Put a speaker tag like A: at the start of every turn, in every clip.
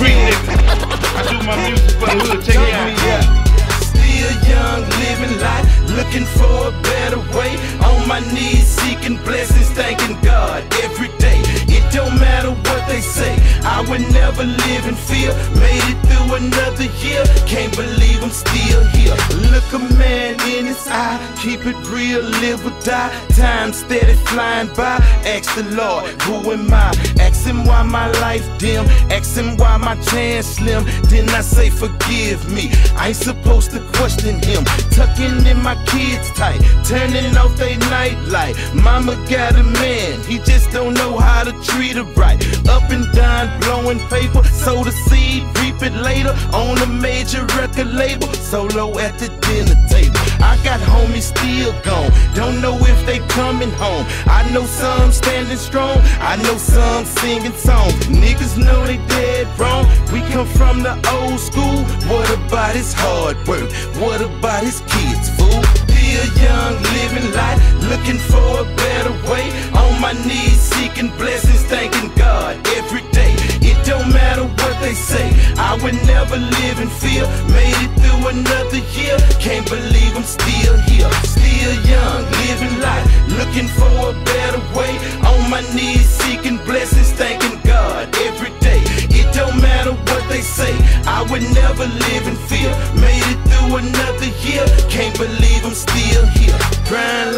A: street nigga. I do my music for the hood. Check it out.
B: Still young, living life, looking for a better way. On my knees, seeking blessings, Would never live in fear. Made it through another year, can't believe I'm still here. Look a man in his eye, keep it real, live or die. Time steady flying by. Ask the Lord, who am I? Ask him why my life dim, ask him why my chance slim. Then I say, forgive me. I ain't supposed to question him. Tucking in my kids tight, turning off they night light. Mama got a man, he just don't know how to treat her right. Up and down, blowing paper, sow the seed, reap it later. On a major record label, solo at the dinner table. I got homies still gone, don't know if they coming home. I know some standing strong, I know some singing songs. Niggas know they dead wrong. We come from the old school. What about his hard work? What about his kids, fool? Still young, living life, looking for a better way. On my knees, seeking blessings, they say, I would never live in fear. Made it through another year, can't believe I'm still here. Still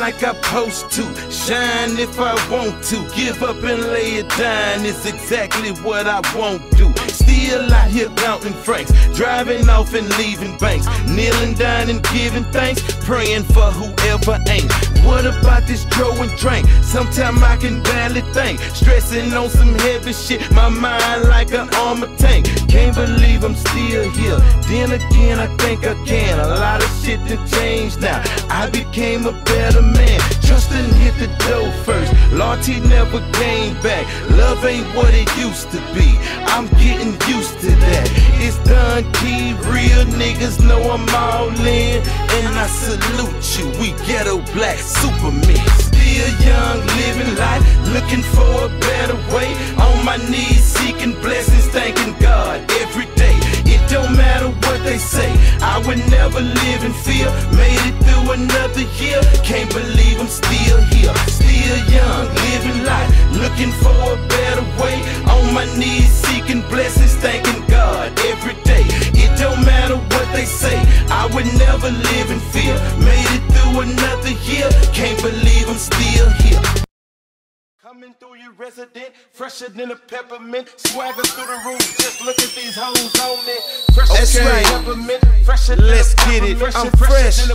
B: like I post to, shine if I want to. Give up and lay it down is exactly what I won't do. Still out here counting francs, driving off and leaving banks, kneeling down and giving thanks, praying for whoever ain't. What about this dro and drink? Sometime I can barely think, stressing on some heavy shit. My mind like an armor tank. Can't believe I'm still here. Then again, I think I can. A lot of shit done changed now. I became a better man. Trust and hit the dough first. Lottie never came back. Love ain't what it used to be. I'm getting used to that. It's done, key. Real niggas know I'm all in. And I salute you. We ghetto black supermen. Still young, living life, looking for a better way. On my knees, seeking blessings, thanking would never live in fear. Made it through another year, can't believe I'm still here. Still young, living life, looking for a better way. On my knees, seeking blessings, thanking God every day. It don't matter what they say, I would never live in fear. Made it through another year, can't believe I'm still here. Coming through your resident, fresher than a peppermint. Swagger through the roof, just look at these hoes on me. Fresher
C: That's right.
B: peppermint, fresher
C: Let's get it. I'm fresh.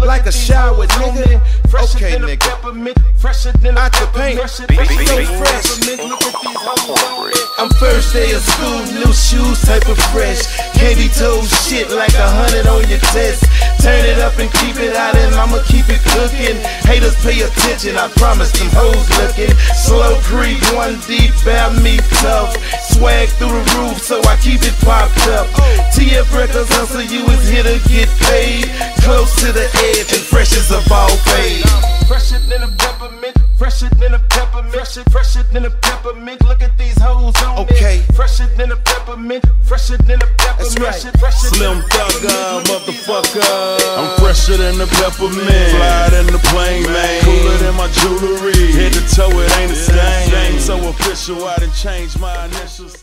C: Like a shower, nigga.
B: Fresher
C: Okay,
B: than
C: nigga.
B: peppermint, fresher than
C: Out the paint.
B: fresher
C: Be- be-
B: a
C: fresh.
B: Look at these hoes on me.
C: I'm first day of school, new shoes, type of fresh. Can't be told shit like a hundred on your test. Turn it up and keep it out, and I'ma keep it cooking. Haters pay attention, I promise them hoes looking. Slow creep, one deep, bout me tough. Swag through the roof, so I keep it popped up. TF Records hustle, you is here to get paid. Close to the edge and fresh as a bald fade.
B: Fresher than a peppermint, fresher than a peppermint, fresher, fresher than a peppermint. Look at these hoes on
C: Okay.
B: me. Fresher than a peppermint, fresher than a peppermint.
C: right.
B: fresher, fresher
D: Slim
B: than a
D: thugger, motherfucker. I'm fresher than a peppermint. Fly than the plane, man. Cooler than my jewelry. Head to toe, it ain't the same. So official, I done changed my initials.